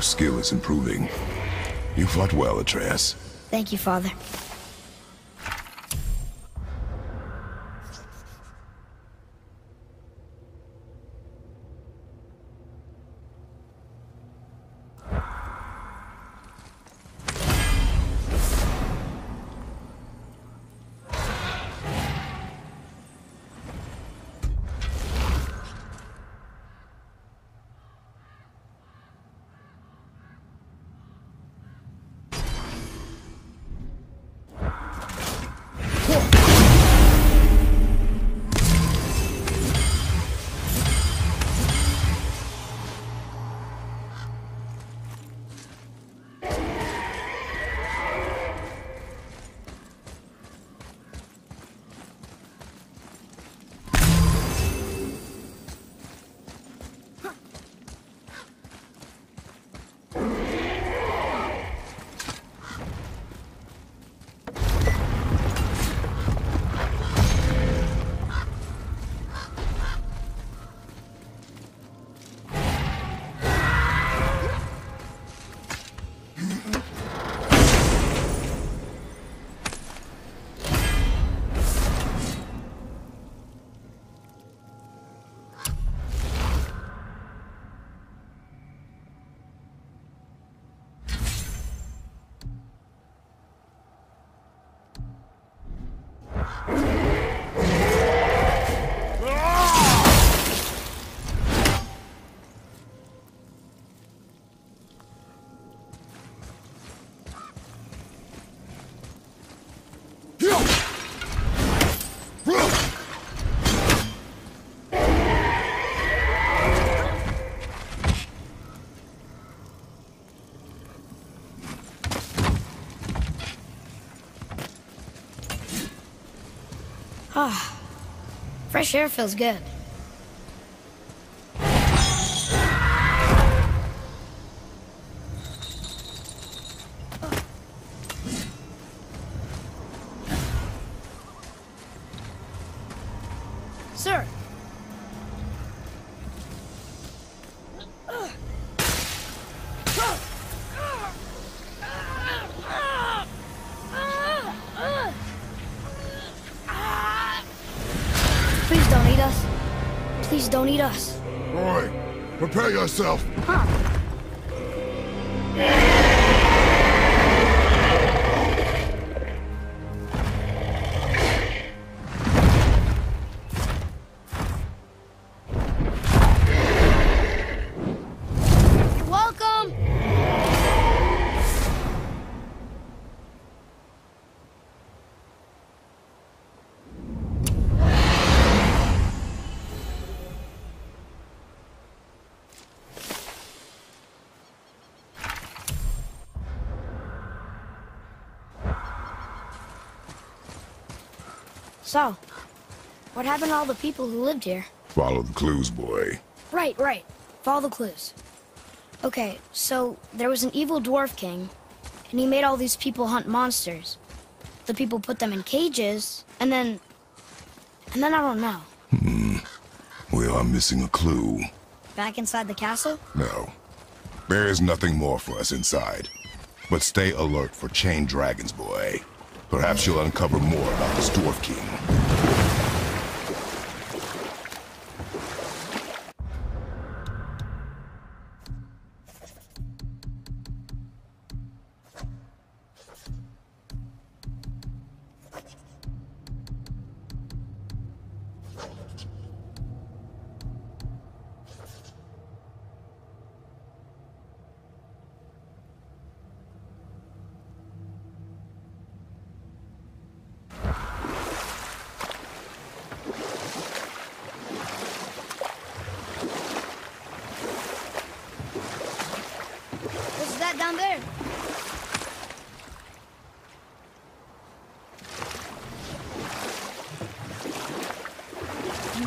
skill is improving. You fought well, Atreus. Thank you, Father. Fresh air feels good. Please don't eat us. Boy, prepare yourself. Huh. So, what happened to all the people who lived here? Follow the clues, boy. Right, right. Follow the clues. Okay, so there was an evil dwarf king, and he made all these people hunt monsters. The people put them in cages, and then. And then I don't know. Hmm. We are missing a clue. Back inside the castle? No. There is nothing more for us inside. But stay alert for chained dragons, boy. Perhaps you'll uncover more about this dwarf king.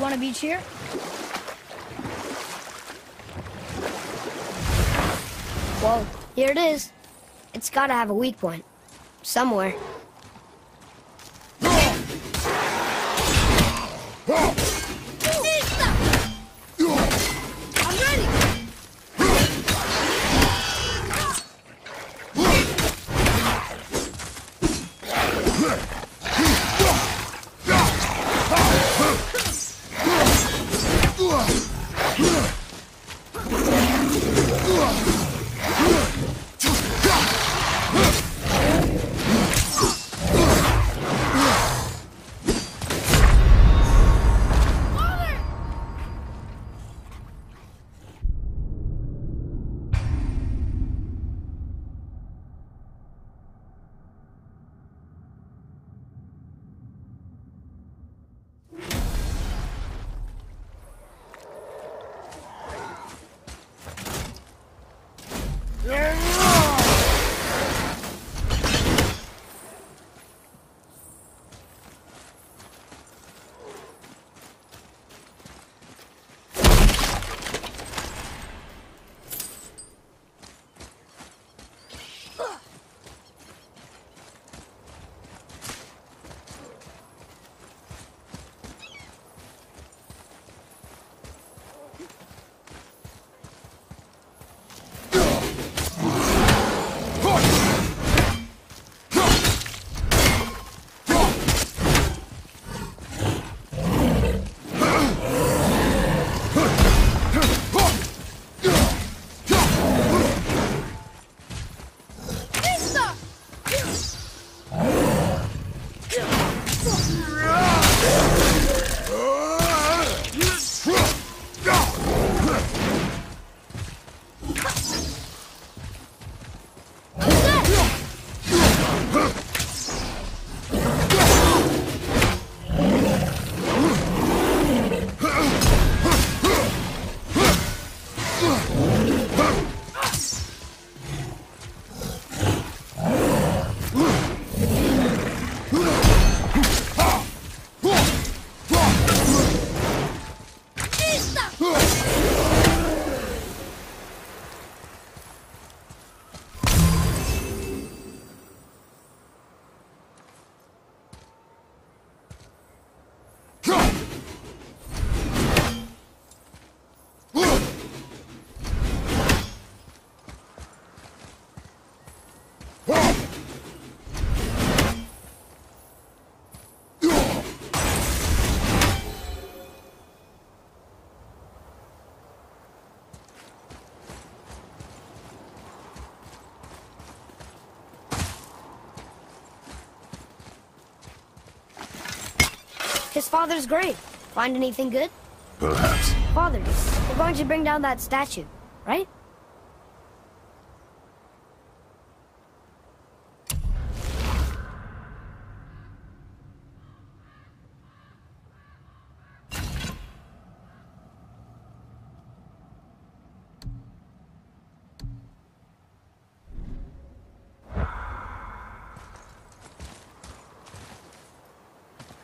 Want a beach here? Well, here it is. It's gotta have a weak point. Somewhere. His father's grave. Find anything good? Perhaps. Father, we're going to bring down that statue, right?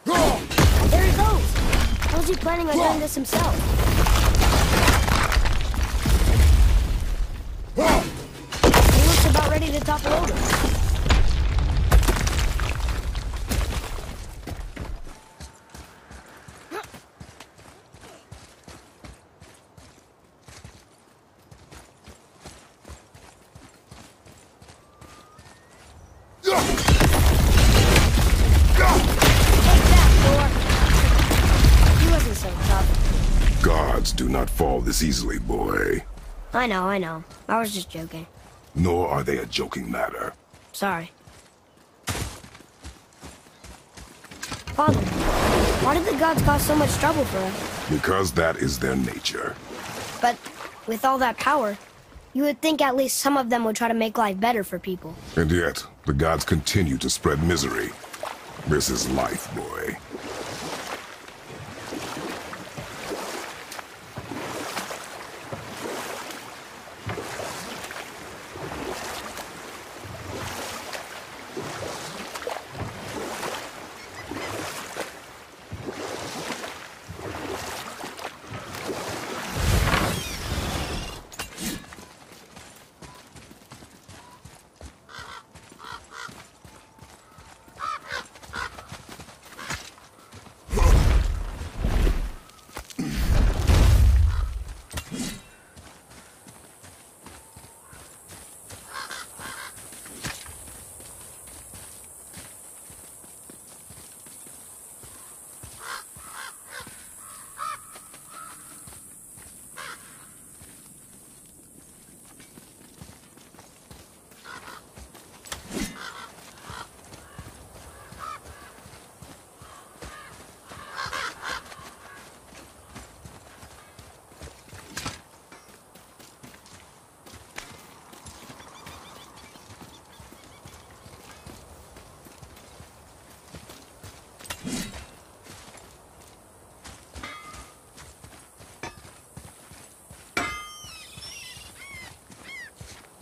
There he goes! How was he planning on doing this himself? He looks about ready to topple over. Take that, Thor! He wasn't so tough. Gods do not fall this easily, boy. I know, I know. I was just joking. Nor are they a joking matter. Sorry. Father, why did the gods cause so much trouble for us? Because that is their nature. But with all that power, you would think at least some of them would try to make life better for people. And yet, the gods continue to spread misery. This is life, boy.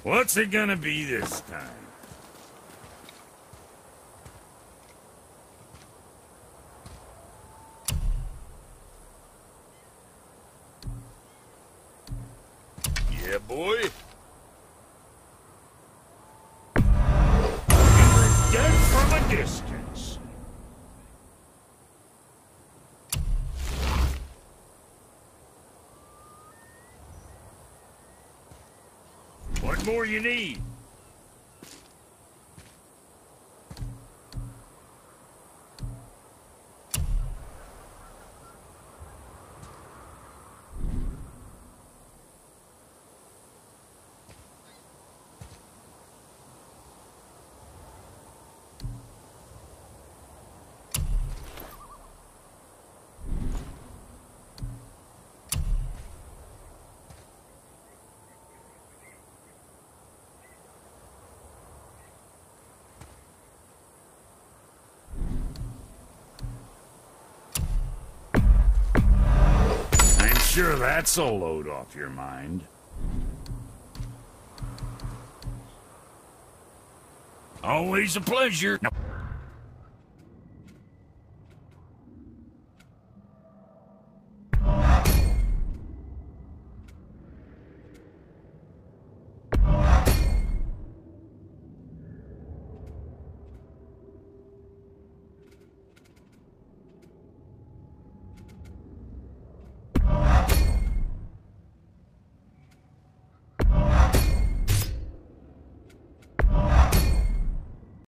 What's it gonna be this time? More you need? Sure that's a load off your mind. Always a pleasure. Now,